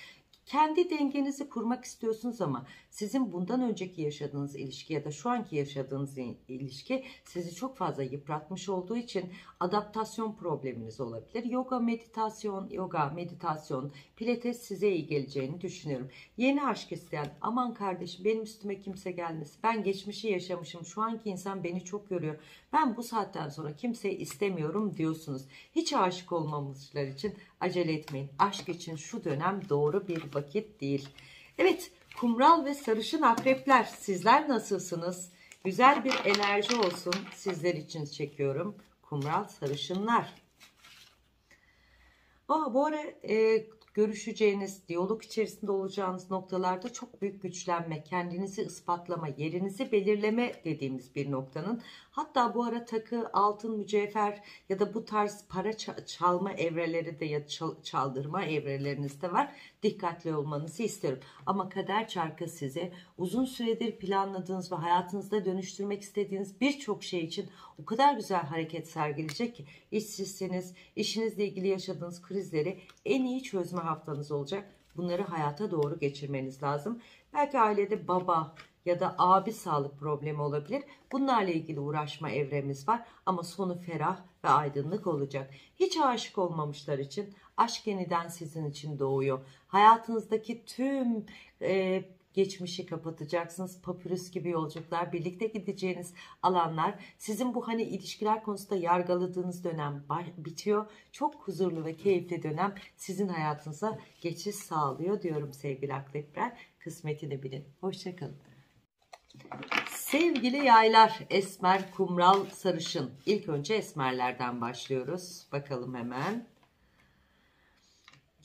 Kendi dengenizi kurmak istiyorsunuz ama sizin bundan önceki yaşadığınız ilişki ya da şu anki yaşadığınız ilişki sizi çok fazla yıpratmış olduğu için adaptasyon probleminiz olabilir. Yoga, meditasyon, yoga, meditasyon, pilates size iyi geleceğini düşünüyorum. Yeni aşk isteyen aman kardeşim benim üstüme kimse gelmesin. Ben geçmişi yaşamışım. Şu anki insan beni çok görüyor. Ben bu saatten sonra kimseyi istemiyorum diyorsunuz. Hiç aşık olmamışlar için acele etmeyin. Aşk için şu dönem doğru bir vakit değil. Evet kumral ve sarışın akrepler sizler nasılsınız? Güzel bir enerji olsun sizler için çekiyorum. Kumral sarışınlar. Aa, bu ara e, görüşeceğiniz, diyalog içerisinde olacağınız noktalarda çok büyük güçlenme, kendinizi ispatlama, yerinizi belirleme dediğimiz bir noktanın hatta bu ara takı, altın, mücevher ya da bu tarz para çalma evreleri de ya çaldırma evrelerinizde var. Dikkatli olmanızı istiyorum. Ama kader çarkı size uzun süredir planladığınız ve hayatınızda dönüştürmek istediğiniz birçok şey için o kadar güzel hareket sergileyecek ki işsizseniz işinizle ilgili yaşadığınız krizleri en iyi çözme haftanız olacak. Bunları hayata doğru geçirmeniz lazım. Belki ailede baba ya da abi sağlık problemi olabilir. Bunlarla ilgili uğraşma evremiz var ama sonu ferah ve aydınlık olacak. Hiç aşık olmamışlar için aşk yeniden sizin için doğuyor. Hayatınızdaki tüm e, geçmişi kapatacaksınız. Papyrus gibi yolculuklar, birlikte gideceğiniz alanlar, sizin bu hani ilişkiler konusunda yargıladığınız dönem bitiyor. Çok huzurlu ve keyifli dönem sizin hayatınıza geçiş sağlıyor diyorum sevgili akrepler. Kısmetini bilin. Hoşçakalın. Sevgili yaylar, esmer, kumral, sarışın. İlk önce esmerlerden başlıyoruz. Bakalım hemen.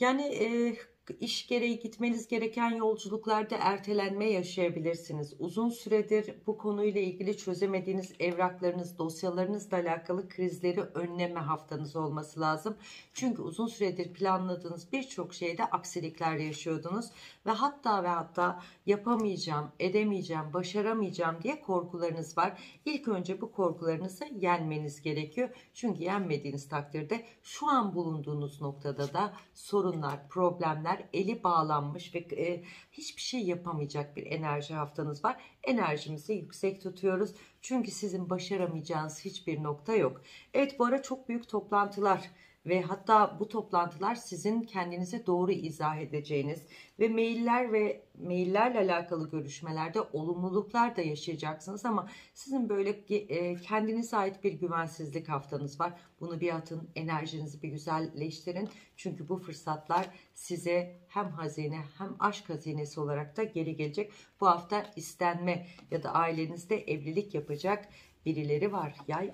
Yani e, iş gereği gitmeniz gereken yolculuklarda ertelenme yaşayabilirsiniz. Uzun süredir bu konuyla ilgili çözemediğiniz evraklarınız, dosyalarınızla alakalı krizleri önleme haftanız olması lazım. Çünkü uzun süredir planladığınız birçok şeyde aksilikler yaşıyordunuz ve hatta ve hatta yapamayacağım, edemeyeceğim, başaramayacağım diye korkularınız var. İlk önce bu korkularınızı yenmeniz gerekiyor. Çünkü yenmediğiniz takdirde şu an bulunduğunuz noktada da sorunlar, problemler kadar eli bağlanmış ve e, hiçbir şey yapamayacak bir enerji haftanız var. Enerjimizi yüksek tutuyoruz. Çünkü sizin başaramayacağınız hiçbir nokta yok. Evet bu ara çok büyük toplantılar ve hatta bu toplantılar sizin kendinize doğru izah edeceğiniz ve mailler ve maillerle alakalı görüşmelerde olumluluklar da yaşayacaksınız ama sizin böyle e, kendinize ait bir güvensizlik haftanız var. Bunu bir atın, enerjinizi bir güzelleştirin. Çünkü bu fırsatlar size hem hazine hem aşk hazinesi olarak da geri gelecek. Bu hafta istenme ya da ailenizde evlilik yapacak birileri var. Yay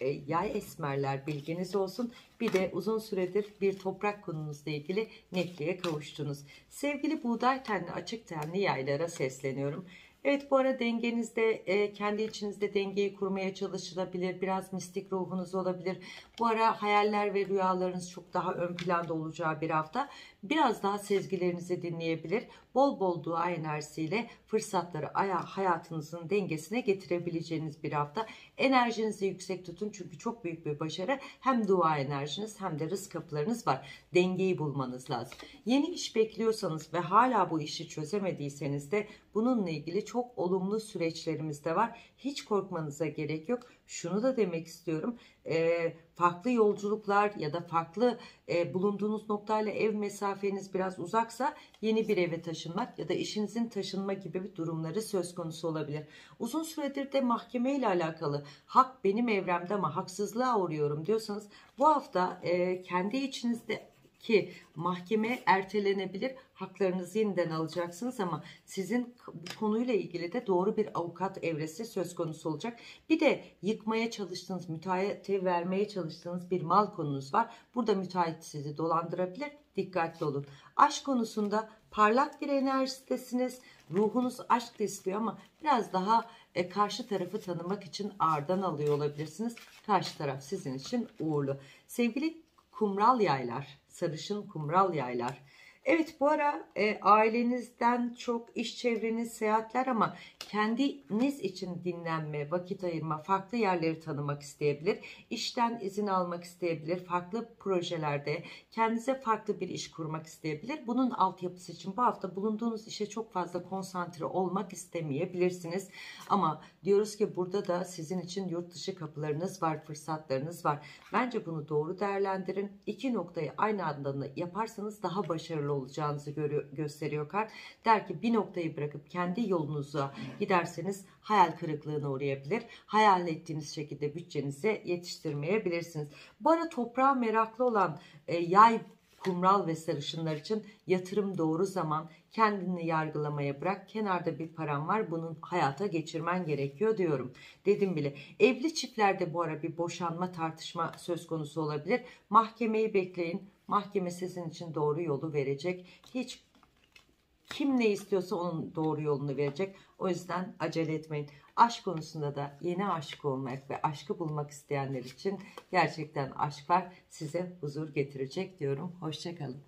e, yay esmerler bilginiz olsun. Bir de uzun süredir bir toprak konunuzla ilgili netliğe kavuştunuz. Sevgili buğday tenli açık tenli yaylara sesleniyorum. Evet bu ara dengenizde e, kendi içinizde dengeyi kurmaya çalışılabilir. Biraz mistik ruhunuz olabilir. Bu ara hayaller ve rüyalarınız çok daha ön planda olacağı bir hafta. Biraz daha sezgilerinizi dinleyebilir. Bol bol dua enerjisiyle fırsatları hayatınızın dengesine getirebileceğiniz bir hafta. Enerjinizi yüksek tutun çünkü çok büyük bir başarı. Hem dua enerjiniz hem de rızk kapılarınız var. Dengeyi bulmanız lazım. Yeni iş bekliyorsanız ve hala bu işi çözemediyseniz de bununla ilgili çok olumlu süreçlerimiz de var. Hiç korkmanıza gerek yok. Şunu da demek istiyorum. Farklı yolculuklar ya da farklı bulunduğunuz noktayla ev mesafeniz biraz uzaksa yeni bir eve taşınmak ya da işinizin taşınma gibi bir durumları söz konusu olabilir. Uzun süredir de mahkeme ile alakalı hak benim evremde ama haksızlığa uğruyorum diyorsanız bu hafta e, kendi içinizde ki mahkeme ertelenebilir. Haklarınızı yeniden alacaksınız ama sizin bu konuyla ilgili de doğru bir avukat evresi söz konusu olacak. Bir de yıkmaya çalıştığınız, müteahhite vermeye çalıştığınız bir mal konunuz var. Burada müteahhit sizi dolandırabilir. Dikkatli olun. Aşk konusunda parlak bir enerjidesiniz. Ruhunuz aşk da istiyor ama biraz daha e, karşı tarafı tanımak için ağırdan alıyor olabilirsiniz. Karşı taraf sizin için uğurlu. Sevgili kumral yaylar sarışın kumral yaylar. Evet bu ara e, ailenizden çok iş çevreniz seyahatler ama kendiniz için dinlenme, vakit ayırma, farklı yerleri tanımak isteyebilir. İşten izin almak isteyebilir. Farklı projelerde kendinize farklı bir iş kurmak isteyebilir. Bunun altyapısı için bu hafta bulunduğunuz işe çok fazla konsantre olmak istemeyebilirsiniz. Ama diyoruz ki burada da sizin için yurt dışı kapılarınız var, fırsatlarınız var. Bence bunu doğru değerlendirin. İki noktayı aynı anda yaparsanız daha başarılı olacağınızı gösteriyor kart. Der ki bir noktayı bırakıp kendi yolunuza giderseniz hayal kırıklığına uğrayabilir. Hayal ettiğiniz şekilde bütçenizi yetiştirmeyebilirsiniz. Bu ara toprağa meraklı olan e, yay kumral ve sarışınlar için yatırım doğru zaman. Kendini yargılamaya bırak. Kenarda bir param var. Bunun hayata geçirmen gerekiyor diyorum. Dedim bile. Evli çiftlerde bu ara bir boşanma tartışma söz konusu olabilir. Mahkemeyi bekleyin Mahkeme sizin için doğru yolu verecek. Hiç kim ne istiyorsa onun doğru yolunu verecek. O yüzden acele etmeyin. Aşk konusunda da yeni aşık olmak ve aşkı bulmak isteyenler için gerçekten aşk var. Size huzur getirecek diyorum. Hoşçakalın.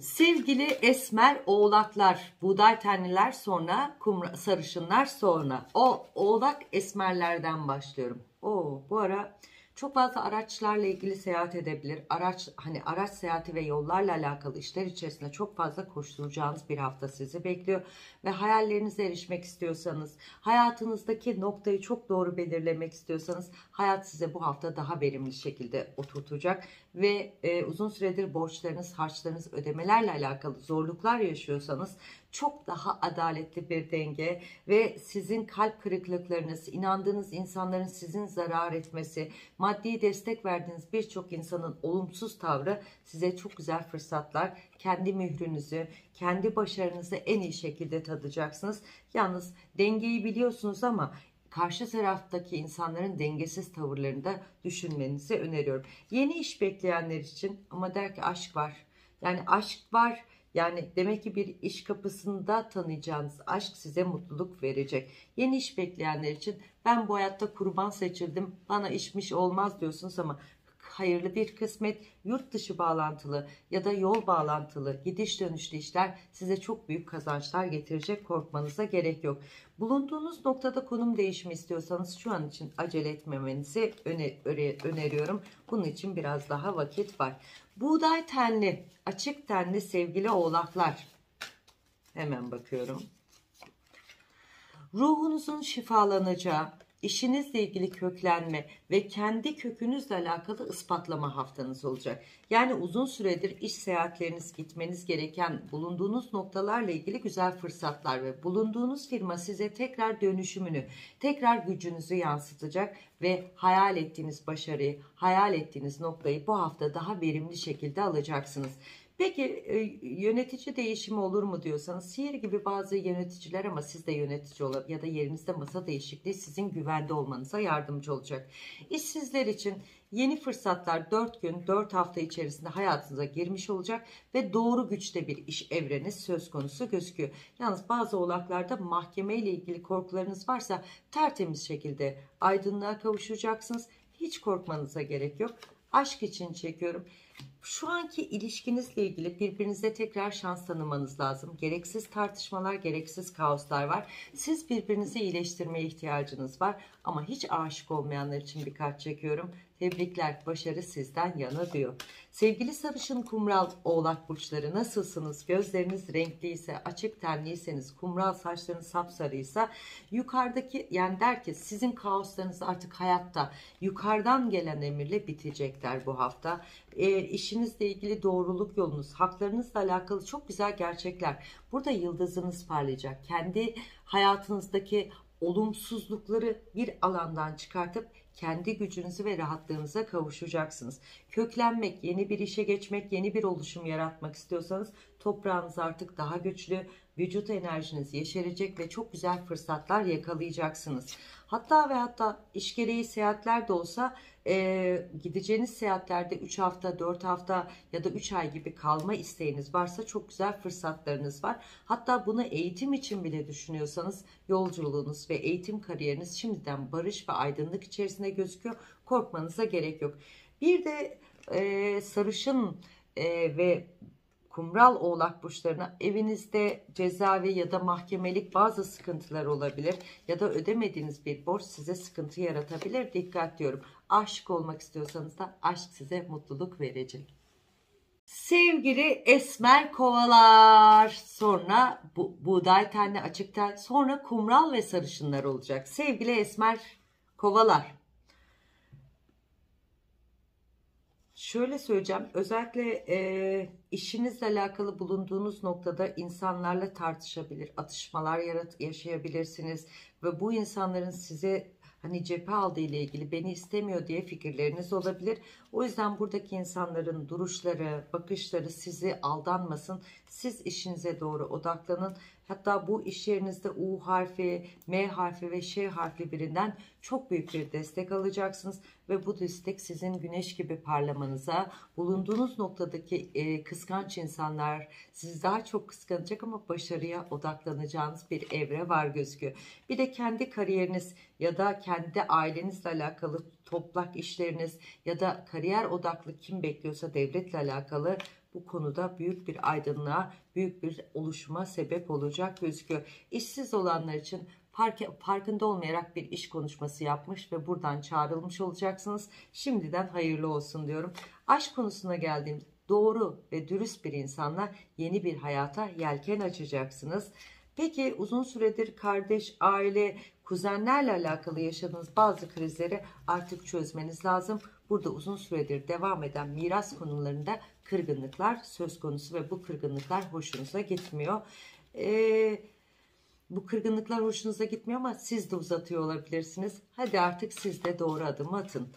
Sevgili esmer oğlaklar, buğday tenliler sonra, kumra, sarışınlar sonra. O oğlak esmerlerden başlıyorum. O bu ara Çok fazla araçlarla ilgili seyahat edebilir. Araç hani araç seyahati ve yollarla alakalı işler içerisinde çok fazla koşturacağınız bir hafta sizi bekliyor ve hayallerinize erişmek istiyorsanız, hayatınızdaki noktayı çok doğru belirlemek istiyorsanız hayat size bu hafta daha verimli şekilde oturtacak ve e, uzun süredir borçlarınız, harçlarınız, ödemelerle alakalı zorluklar yaşıyorsanız çok daha adaletli bir denge ve sizin kalp kırıklıklarınız, inandığınız insanların sizin zarar etmesi, maddi destek verdiğiniz birçok insanın olumsuz tavrı size çok güzel fırsatlar, kendi mührünüzü, kendi başarınızı en iyi şekilde tadacaksınız. Yalnız dengeyi biliyorsunuz ama karşı taraftaki insanların dengesiz tavırlarını da düşünmenizi öneriyorum. Yeni iş bekleyenler için ama der ki aşk var. Yani aşk var. Yani demek ki bir iş kapısında tanıyacağınız aşk size mutluluk verecek. Yeni iş bekleyenler için ben bu hayatta kurban seçildim bana işmiş olmaz diyorsunuz ama hayırlı bir kısmet, yurt dışı bağlantılı ya da yol bağlantılı gidiş dönüşlü işler size çok büyük kazançlar getirecek korkmanıza gerek yok. Bulunduğunuz noktada konum değişimi istiyorsanız şu an için acele etmemenizi öneriyorum. Bunun için biraz daha vakit var. Buğday tenli, açık tenli sevgili oğlaklar. Hemen bakıyorum. Ruhunuzun şifalanacağı, işinizle ilgili köklenme ve kendi kökünüzle alakalı ispatlama haftanız olacak. Yani uzun süredir iş seyahatleriniz gitmeniz gereken bulunduğunuz noktalarla ilgili güzel fırsatlar ve bulunduğunuz firma size tekrar dönüşümünü, tekrar gücünüzü yansıtacak ve hayal ettiğiniz başarıyı, hayal ettiğiniz noktayı bu hafta daha verimli şekilde alacaksınız. Peki e, yönetici değişimi olur mu diyorsanız sihir gibi bazı yöneticiler ama siz de yönetici olabilir ya da yerinizde masa değişikliği sizin güvende olmanıza yardımcı olacak. İşsizler için yeni fırsatlar 4 gün 4 hafta içerisinde hayatınıza girmiş olacak ve doğru güçte bir iş evreniz söz konusu gözüküyor. Yalnız bazı oğlaklarda mahkeme ile ilgili korkularınız varsa tertemiz şekilde aydınlığa kavuşacaksınız. Hiç korkmanıza gerek yok. Aşk için çekiyorum. Şu anki ilişkinizle ilgili birbirinize tekrar şans tanımanız lazım. Gereksiz tartışmalar, gereksiz kaoslar var. Siz birbirinizi iyileştirmeye ihtiyacınız var. Ama hiç aşık olmayanlar için birkaç çekiyorum. Tebrikler, başarı sizden yana diyor. Sevgili sarışın kumral oğlak burçları nasılsınız? Gözleriniz renkliyse, açık tenliyseniz, kumral saçlarınız sapsarıysa yukarıdaki yani der ki sizin kaoslarınız artık hayatta yukarıdan gelen emirle bitecekler bu hafta. E, işinizle ilgili doğruluk yolunuz, haklarınızla alakalı çok güzel gerçekler. Burada yıldızınız parlayacak. Kendi hayatınızdaki olumsuzlukları bir alandan çıkartıp kendi gücünüzü ve rahatlığınıza kavuşacaksınız. Köklenmek, yeni bir işe geçmek, yeni bir oluşum yaratmak istiyorsanız toprağınız artık daha güçlü, vücut enerjiniz yeşerecek ve çok güzel fırsatlar yakalayacaksınız. Hatta ve hatta iş gereği seyahatler de olsa e, gideceğiniz seyahatlerde 3 hafta, 4 hafta ya da 3 ay gibi kalma isteğiniz varsa çok güzel fırsatlarınız var. Hatta bunu eğitim için bile düşünüyorsanız yolculuğunuz ve eğitim kariyeriniz şimdiden barış ve aydınlık içerisinde gözüküyor. Korkmanıza gerek yok. Bir de e, sarışın e, ve kumral oğlak burçlarına evinizde cezavi ya da mahkemelik bazı sıkıntılar olabilir ya da ödemediğiniz bir borç size sıkıntı yaratabilir. Dikkat diyorum. Aşık olmak istiyorsanız da aşk size mutluluk verecek. Sevgili esmer kovalar sonra bu, buğday tenli açık ten sonra kumral ve sarışınlar olacak. Sevgili esmer kovalar Şöyle söyleyeceğim özellikle e, işinizle alakalı bulunduğunuz noktada insanlarla tartışabilir, atışmalar yarat yaşayabilirsiniz ve bu insanların size hani cephe aldığı ile ilgili beni istemiyor diye fikirleriniz olabilir. O yüzden buradaki insanların duruşları, bakışları sizi aldanmasın. Siz işinize doğru odaklanın. Hatta bu iş yerinizde U harfi, M harfi ve Ş harfli birinden çok büyük bir destek alacaksınız. Ve bu destek sizin güneş gibi parlamanıza, bulunduğunuz noktadaki e, kıskanç insanlar sizi daha çok kıskanacak ama başarıya odaklanacağınız bir evre var gözüküyor. Bir de kendi kariyeriniz ya da kendi ailenizle alakalı toplak işleriniz ya da kariyer odaklı kim bekliyorsa devletle alakalı bu konuda büyük bir aydınlığa, büyük bir oluşuma sebep olacak gözüküyor. İşsiz olanlar için fark, farkında olmayarak bir iş konuşması yapmış ve buradan çağrılmış olacaksınız. Şimdiden hayırlı olsun diyorum. Aşk konusuna geldiğim doğru ve dürüst bir insanla yeni bir hayata yelken açacaksınız. Peki uzun süredir kardeş, aile, kuzenlerle alakalı yaşadığınız bazı krizleri artık çözmeniz lazım. Burada uzun süredir devam eden miras konularında kırgınlıklar söz konusu ve bu kırgınlıklar hoşunuza gitmiyor. Ee, bu kırgınlıklar hoşunuza gitmiyor ama siz de uzatıyor olabilirsiniz. Hadi artık siz de doğru adım atın.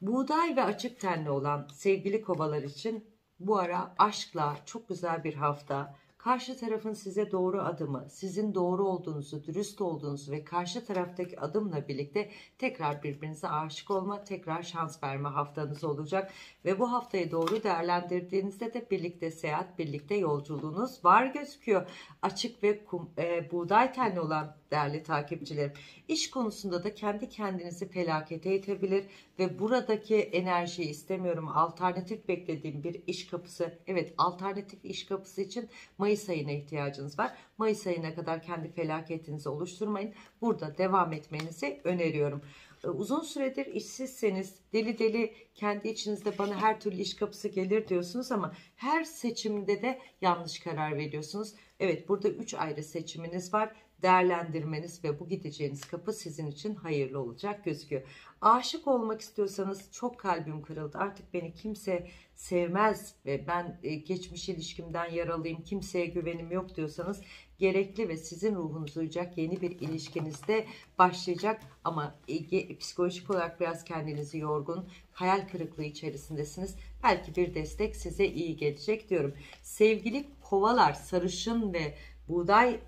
Buğday ve açık tenli olan sevgili kovalar için bu ara aşkla çok güzel bir hafta karşı tarafın size doğru adımı, sizin doğru olduğunuzu, dürüst olduğunuzu ve karşı taraftaki adımla birlikte tekrar birbirinize aşık olma, tekrar şans verme haftanız olacak. Ve bu haftayı doğru değerlendirdiğinizde de birlikte seyahat, birlikte yolculuğunuz var gözüküyor. Açık ve kum, e, buğday tenli olan değerli takipçilerim. İş konusunda da kendi kendinizi felakete itebilir ve buradaki enerjiyi istemiyorum. Alternatif beklediğim bir iş kapısı. Evet alternatif iş kapısı için Mayıs ayına ihtiyacınız var. Mayıs ayına kadar kendi felaketinizi oluşturmayın. Burada devam etmenizi öneriyorum. Ee, uzun süredir işsizseniz deli deli kendi içinizde bana her türlü iş kapısı gelir diyorsunuz ama her seçimde de yanlış karar veriyorsunuz. Evet burada 3 ayrı seçiminiz var değerlendirmeniz ve bu gideceğiniz kapı sizin için hayırlı olacak gözüküyor. Aşık olmak istiyorsanız çok kalbim kırıldı. Artık beni kimse sevmez ve ben e, geçmiş ilişkimden yaralıyım, kimseye güvenim yok diyorsanız gerekli ve sizin ruhunuzu uyacak yeni bir ilişkinizde başlayacak ama psikolojik olarak biraz kendinizi yorgun, hayal kırıklığı içerisindesiniz. Belki bir destek size iyi gelecek diyorum. Sevgili kovalar, sarışın ve buğday e,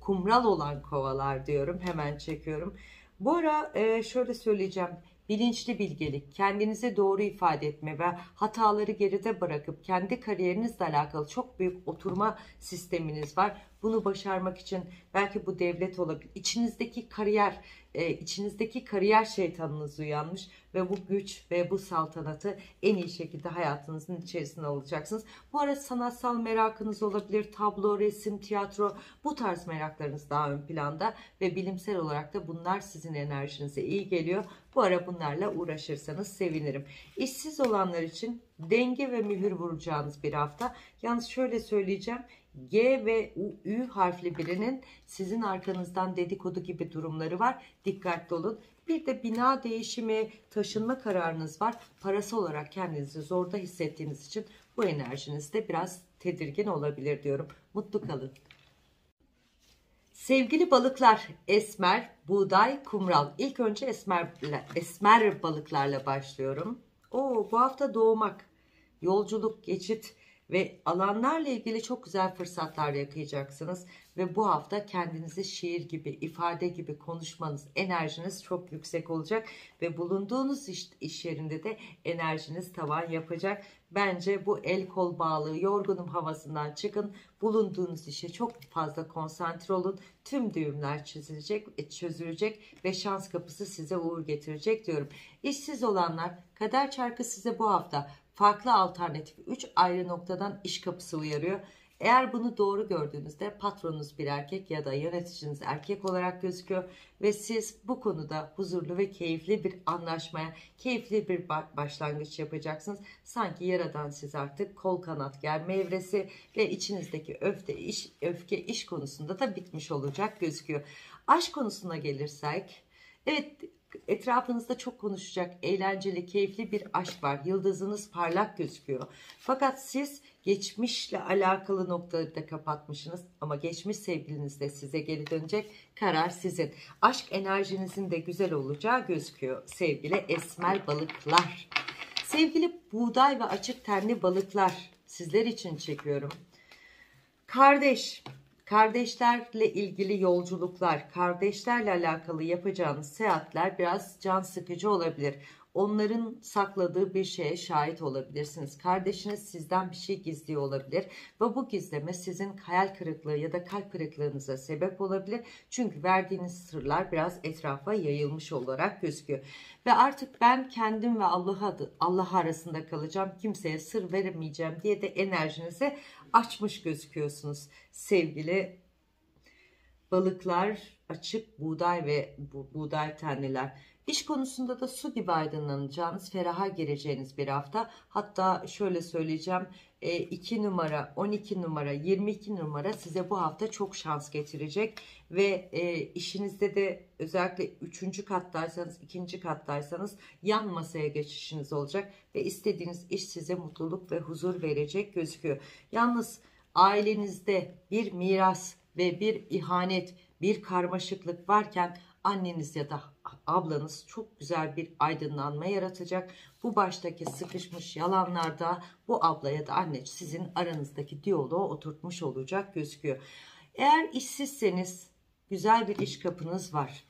kumral olan kovalar diyorum. Hemen çekiyorum. Bu ara e, şöyle söyleyeceğim. Bilinçli bilgelik, kendinize doğru ifade etme ve hataları geride bırakıp kendi kariyerinizle alakalı çok büyük oturma sisteminiz var. Bunu başarmak için belki bu devlet olabilir. İçinizdeki kariyer, e, içinizdeki kariyer şeytanınız uyanmış ve bu güç ve bu saltanatı en iyi şekilde hayatınızın içerisinde alacaksınız. Bu arada sanatsal merakınız olabilir. Tablo, resim, tiyatro bu tarz meraklarınız daha ön planda ve bilimsel olarak da bunlar sizin enerjinize iyi geliyor. Bu ara bunlarla uğraşırsanız sevinirim. İşsiz olanlar için denge ve mühür vuracağınız bir hafta. Yalnız şöyle söyleyeceğim. G ve Ü harfli birinin sizin arkanızdan dedikodu gibi durumları var. Dikkatli olun. Bir de bina değişimi, taşınma kararınız var. Parası olarak kendinizi zorda hissettiğiniz için bu enerjinizde biraz tedirgin olabilir diyorum. Mutlu kalın. Sevgili balıklar, esmer, buğday, kumral. İlk önce esmer, esmer balıklarla başlıyorum. Oo, bu hafta doğmak, yolculuk, geçit, ve alanlarla ilgili çok güzel fırsatlar yakayacaksınız ve bu hafta kendinizi şiir gibi, ifade gibi konuşmanız, enerjiniz çok yüksek olacak ve bulunduğunuz iş, iş yerinde de enerjiniz tavan yapacak. Bence bu el kol bağlı, yorgunum havasından çıkın. Bulunduğunuz işe çok fazla konsantre olun. Tüm düğümler çizilecek, e, çözülecek ve şans kapısı size uğur getirecek diyorum. İşsiz olanlar, kader çarkı size bu hafta farklı alternatif 3 ayrı noktadan iş kapısı uyarıyor. Eğer bunu doğru gördüğünüzde patronunuz bir erkek ya da yöneticiniz erkek olarak gözüküyor ve siz bu konuda huzurlu ve keyifli bir anlaşmaya, keyifli bir başlangıç yapacaksınız. Sanki yaradan siz artık kol kanat germe evresi ve içinizdeki öfke iş, öfke iş konusunda da bitmiş olacak gözüküyor. Aşk konusuna gelirsek, evet Etrafınızda çok konuşacak, eğlenceli, keyifli bir aşk var. Yıldızınız parlak gözüküyor. Fakat siz geçmişle alakalı noktaları da kapatmışsınız. Ama geçmiş sevgiliniz de size geri dönecek. Karar sizin. Aşk enerjinizin de güzel olacağı gözüküyor sevgili esmer balıklar. Sevgili buğday ve açık tenli balıklar sizler için çekiyorum. Kardeş, Kardeşlerle ilgili yolculuklar, kardeşlerle alakalı yapacağınız seyahatler biraz can sıkıcı olabilir. Onların sakladığı bir şeye şahit olabilirsiniz. Kardeşiniz sizden bir şey gizliyor olabilir ve bu gizleme sizin hayal kırıklığı ya da kalp kırıklığınıza sebep olabilir. Çünkü verdiğiniz sırlar biraz etrafa yayılmış olarak gözüküyor. Ve artık ben kendim ve Allah Allah arasında kalacağım. Kimseye sır veremeyeceğim diye de enerjinizi açmış gözüküyorsunuz sevgili balıklar, açık buğday ve bu, buğday tenliler. İş konusunda da su gibi aydınlanacağınız, feraha gireceğiniz bir hafta. Hatta şöyle söyleyeceğim, 2 numara, 12 numara, 22 numara size bu hafta çok şans getirecek. Ve e, işinizde de özellikle 3. kattaysanız, 2. kattaysanız yan masaya geçişiniz olacak. Ve istediğiniz iş size mutluluk ve huzur verecek gözüküyor. Yalnız ailenizde bir miras ve bir ihanet, bir karmaşıklık varken anneniz ya da ablanız çok güzel bir aydınlanma yaratacak. Bu baştaki sıkışmış yalanlarda bu abla ya da anne sizin aranızdaki diyaloğu oturtmuş olacak gözüküyor. Eğer işsizseniz güzel bir iş kapınız var.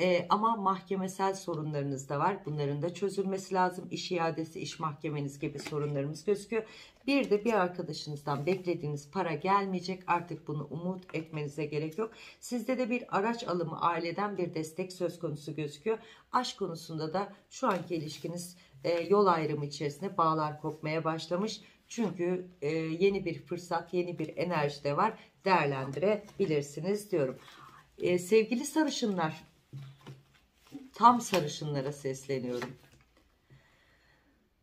E, ama mahkemesel sorunlarınız da var. Bunların da çözülmesi lazım. İş iadesi, iş mahkemeniz gibi sorunlarımız gözüküyor. Bir de bir arkadaşınızdan beklediğiniz para gelmeyecek. Artık bunu umut etmenize gerek yok. Sizde de bir araç alımı, aileden bir destek söz konusu gözüküyor. Aşk konusunda da şu anki ilişkiniz e, yol ayrımı içerisinde bağlar kopmaya başlamış. Çünkü e, yeni bir fırsat, yeni bir enerji de var. Değerlendirebilirsiniz diyorum. E, sevgili sarışınlar, tam sarışınlara sesleniyorum.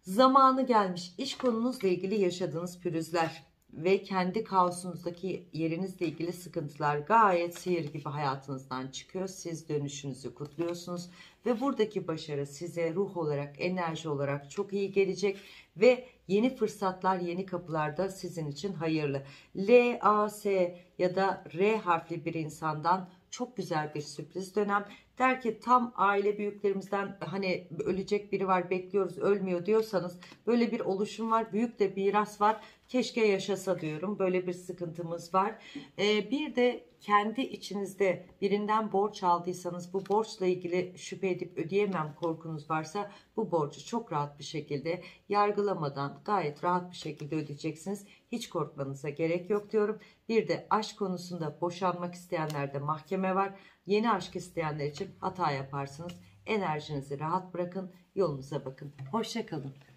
Zamanı gelmiş iş konunuzla ilgili yaşadığınız pürüzler ve kendi kaosunuzdaki yerinizle ilgili sıkıntılar gayet sihir gibi hayatınızdan çıkıyor. Siz dönüşünüzü kutluyorsunuz ve buradaki başarı size ruh olarak, enerji olarak çok iyi gelecek ve yeni fırsatlar, yeni kapılar da sizin için hayırlı. L, A, S ya da R harfli bir insandan çok güzel bir sürpriz dönem. Der ki tam aile büyüklerimizden hani ölecek biri var bekliyoruz ölmüyor diyorsanız böyle bir oluşum var. Büyük de miras var. Keşke yaşasa diyorum. Böyle bir sıkıntımız var. Ee, bir de kendi içinizde birinden borç aldıysanız bu borçla ilgili şüphe edip ödeyemem korkunuz varsa bu borcu çok rahat bir şekilde yargılamadan gayet rahat bir şekilde ödeyeceksiniz. Hiç korkmanıza gerek yok diyorum. Bir de aşk konusunda boşanmak isteyenlerde mahkeme var. Yeni aşk isteyenler için hata yaparsınız. Enerjinizi rahat bırakın, yolunuza bakın. Hoşçakalın.